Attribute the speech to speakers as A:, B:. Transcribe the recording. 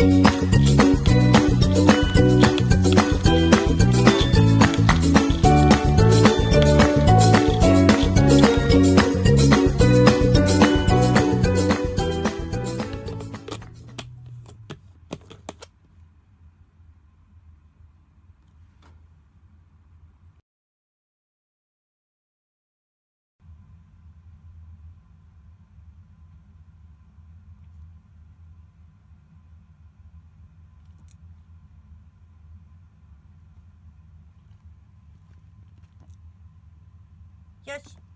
A: Música よし